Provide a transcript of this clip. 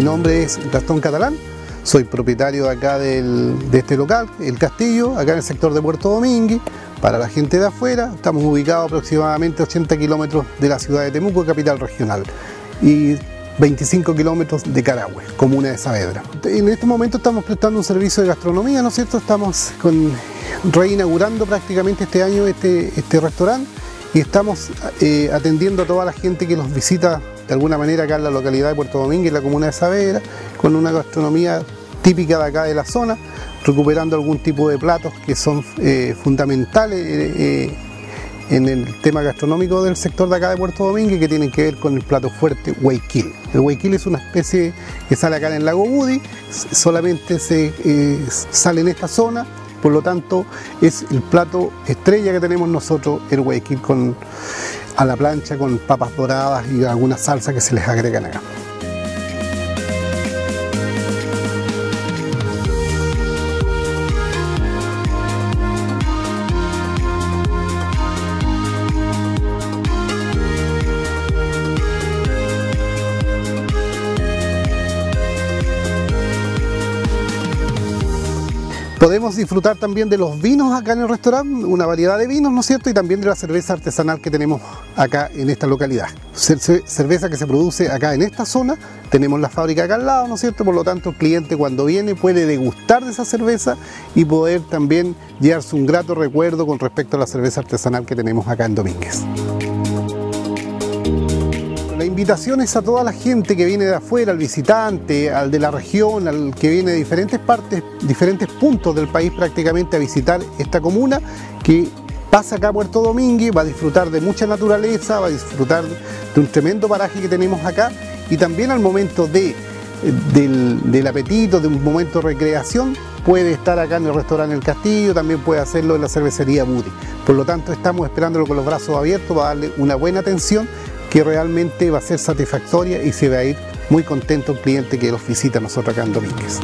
nombre es Gastón Catalán, soy propietario acá de este local, El Castillo, acá en el sector de Puerto Domínguez. Para la gente de afuera, estamos ubicados aproximadamente 80 kilómetros de la ciudad de Temuco, capital regional, y 25 kilómetros de Carahue, comuna de Saavedra. En este momento estamos prestando un servicio de gastronomía, ¿no es cierto? Estamos reinaugurando prácticamente este año este, este restaurante y estamos eh, atendiendo a toda la gente que nos visita de alguna manera acá en la localidad de Puerto Domingo, en la comuna de Saavedra, con una gastronomía típica de acá de la zona, recuperando algún tipo de platos que son eh, fundamentales eh, en el tema gastronómico del sector de acá de Puerto Domingo que tienen que ver con el plato fuerte Huayquil. El Huayquil es una especie que sale acá en el lago Budi, solamente se sale en esta zona, por lo tanto, es el plato estrella que tenemos nosotros, el Huayquil con a la plancha con papas doradas y alguna salsa que se les agregan acá. Podemos disfrutar también de los vinos acá en el restaurante, una variedad de vinos, ¿no es cierto? Y también de la cerveza artesanal que tenemos acá en esta localidad. Cerveza que se produce acá en esta zona, tenemos la fábrica acá al lado, ¿no es cierto? Por lo tanto, el cliente cuando viene puede degustar de esa cerveza y poder también llevarse un grato recuerdo con respecto a la cerveza artesanal que tenemos acá en Domínguez. La invitación es a toda la gente que viene de afuera, al visitante, al de la región, al que viene de diferentes partes, diferentes puntos del país prácticamente a visitar esta comuna, que pasa acá a Puerto Domínguez, va a disfrutar de mucha naturaleza, va a disfrutar de un tremendo paraje que tenemos acá y también al momento de, del, apetito, de un momento de recreación, puede estar acá en el restaurante El Castillo, también puede hacerlo en la cervecería Budi. Por lo tanto, estamos esperándolo con los brazos abiertos para darle una buena atención que realmente va a ser satisfactoria y se va a ir muy contento el cliente que los visita a nosotros acá en Domínguez.